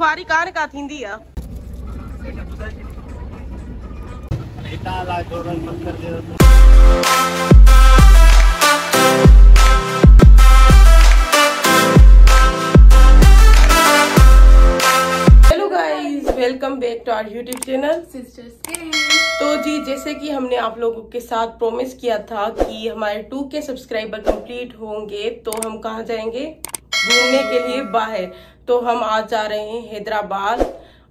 ख़ुआरी कान का थींदी आहे welcome back to our YouTube channel. तो जी जैसे कि हमने आप लोगों के साथ प्रॉमिस किया था कि हमारे टू के सब्सक्राइबर कंप्लीट होंगे तो हम कहाँ जाएँगे? घूमने के लिए बाहर। तो हम आज जा रहे हैं हैदराबाद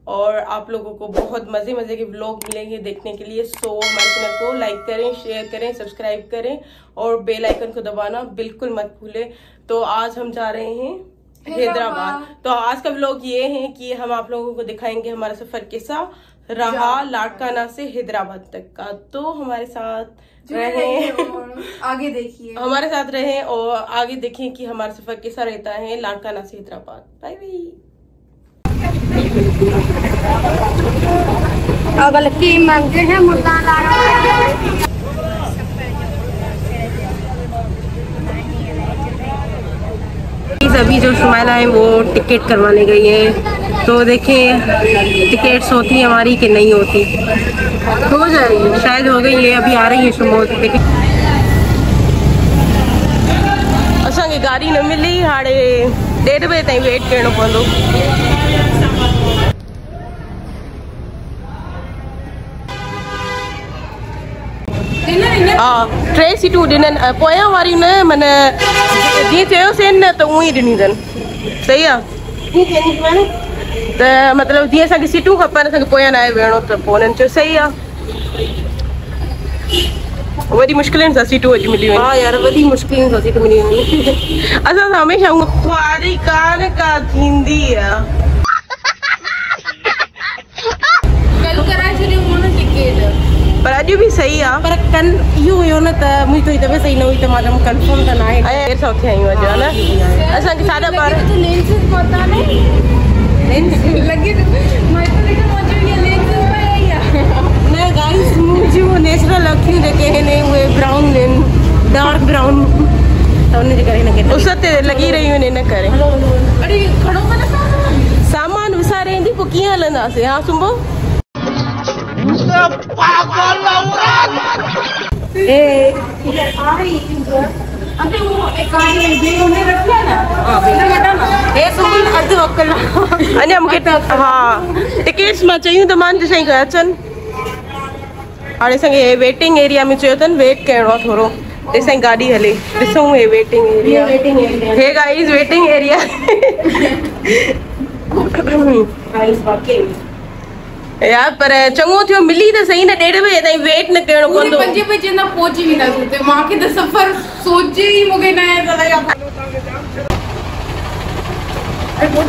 और आप लोगों को बहुत मज़े मज़े के ब्लॉग मिलेंगे देखने के लिए। सो हमारे चैनल को लाइक करें शेयर करें सब्सक्राइब करें और बेल आइकन को दबाना बिल्कुल मत भूलें। तो आज हम जा रहे हैं हैदराबाद। तो आज का ब्लॉग ये है कि हम आप लोगों को दिखाएँगे हमारा सफ़र कैसा आगे देखिए। हमारे साथ रहे और आगे देखें कि हमारा सफ़र कैसा रहता है लाड़काना से हैदराबाद। बाय बाय अगल की मांगते हैं मुर्गा लाड़ा अभी जो शुमाइला है वो टिकट करवाने गई है। तो देखें टिकट्स होती हैं हमारी कि नहीं होती? हो जाएगी। शायद हो गई है अभी आ रही है शुमो लेकिन असांखे गाड़ी न मिली हाणे ॾेढ बजे ताईं वेट करिणो पवंदो। हा टे सीटूं ॾिननि पोयां वारियूं न माना जीअं चयोसीं न त उअं ई ॾिनी अथनि सही आहे त मतिलबु जीअं असांखे सीटूं खपनि असांखे पोयां न आहे वेहणो त पोइ हुननि चयो सही आहे वॾी मुश्किलनि सां सीटूं अॼु मिलियूं हा यार वॾी मुश्किलनि सां सीटूं मिलियूं आहिनि असां हमेशह उहा ख्वारी कान का थींदी आहे अॼु बि सही आहे पर कन इहो हुयो न त मुंहिंजी थोरी तबियत सही न हुई त माँ चयमि कंफर्म त न आहे ऐं देरि सां उथिया आहियूं अॼु है न असांखे साढा ॿारहं तो लेंसेज पता नहीं लगे तो मैं तो लेकर पहुँची हुई है लेंसेज पे है या न गाइस मुंहिंजी उहे नेचुरल अखियूं जेके आहिनि उहे ब्राउन आहिनि डार्क ब्राउन त हुनजे करे हिनखे उस ते लॻी रहियूं आहिनि इन करे खड़ो मत सामान विसारे ईंदी पोइ कीअं हलंदासीं हा सुंबो अबे वो एक गाड़ी में भी उन्हें रखा ना। हटा ना। हे अधु मूंखे हा। टिकट्स माँ चयूं त माँ ॾिसाई कया अचनि हाणे असांखे वेटिंग एरिया में चयो अथनि वेट करिणो आहे थोरो तेसिताईं गाॾी हले। ॾिसूं हे वेटिंग एरिया वेटिंग एरिया हे गाइस वेटिंग एरिया यार पर चङो थियो मिली त सही न ॾेढ बजे ताईं वेट न करिणो पवंदो। पंजे बजे ना पहुँची भी ना सोते माँ के तो सफ़र सोचे ही मुझे ना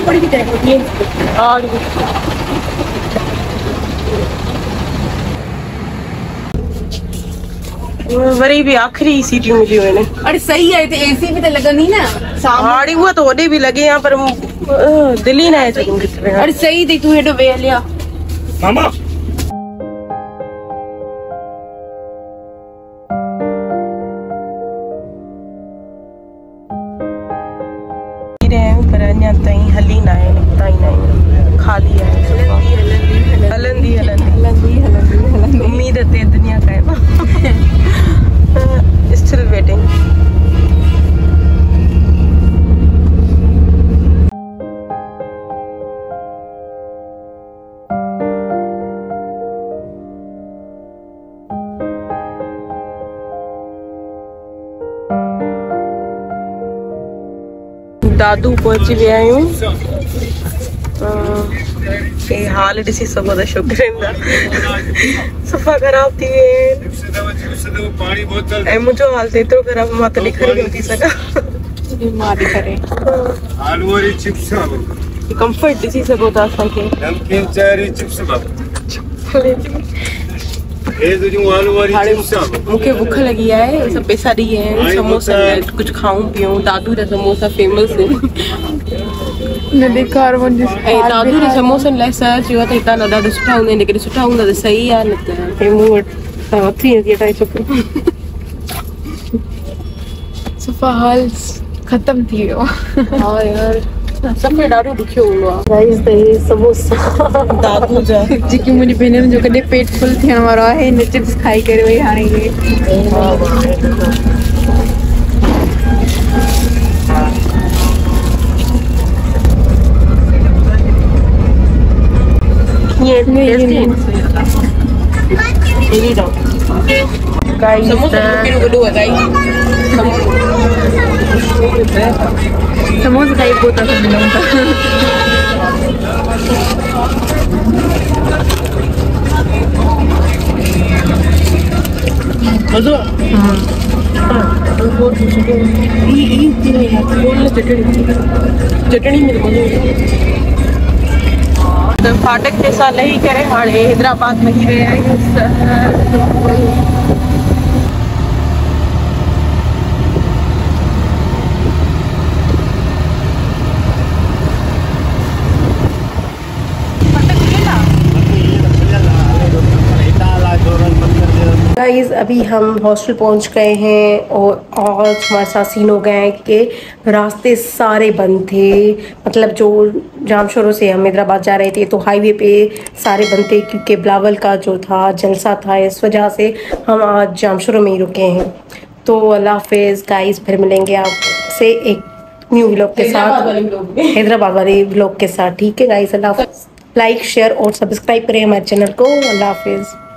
बड़ी भी होती वरी बि आख़िरी सीटियूं मिलियूं आहिनि। अरे सही है तो एसी भी तो लगनी ना सामने हाड़ी उहा त होॾे बि लॻे हा पर दिलि ई न आहे अरे सही थी तू हेडो वे लिया पर अञा ते दादू पहुची विया आहियूं हे। हाल ॾिसी सघो था छोकिरनि सफ़ा ख़राब थी ऐं मुंहिंजो हाल त एतिरो ख़राब माँ त ॾेखारे न थी सघां आलू वारी चिप्स कंफर्ट ॾिसी सघो था असांखे नमकीन चारी चिप्स हे सभु पैसा आया आहिनि समोसा कुझु खाऊं पीऊं दादू जा समोसा फ़ेमस आहिनि ने दिखा रहा मुझे ऐं दादू जे समोसनि लाइ सर चयो आहे त हितां न ॾाढा सुठा हूंदा आहिनि जेकॾहिं सुठा हूंदा त सही आहे न त। हे मूं वटि तव्हां वठी अची अटाए छोकिरो सफ़ा हाल खत्म थी वियो हा यार। सफ़र ॾाढो ॾुखियो हूंदो आहे समोसा। दादू जेकी मुंहिंजी भेनरुनि जो कॾहिं पेट फुल थियण वारो आहे हिन चिप्स खाई करे वई हाणे इहे समोसा वॾो आहे मिलूं था मज़ो। चटणी में मज़ो त फाटक के असां लही करे हाणे हैदराबाद में रहिया आहियूं गाइस अभी हम हॉस्टल पहुँच गए हैं और और हमारे साथ सीन हो गए हैं कि रास्ते सारे बंद थे। मतलब जो जामशोरों से हम हैदराबाद जा रहे थे तो हाईवे पे सारे बंद थे क्योंकि बिलावल का जो था जलसा था इस वजह से हम आज जामशोरों में ही रुके हैं। तो अल्लाह हाफिज़ गाइस फिर मिलेंगे आपसे एक न्यू व्लॉग के साथ। हैदराबाद वाले व्लॉग के साथ। ठीक है गाइस अल्लाह लाइक शेयर और सब्सक्राइब करें हमारे चैनल को। अल्लाह हाफिज़।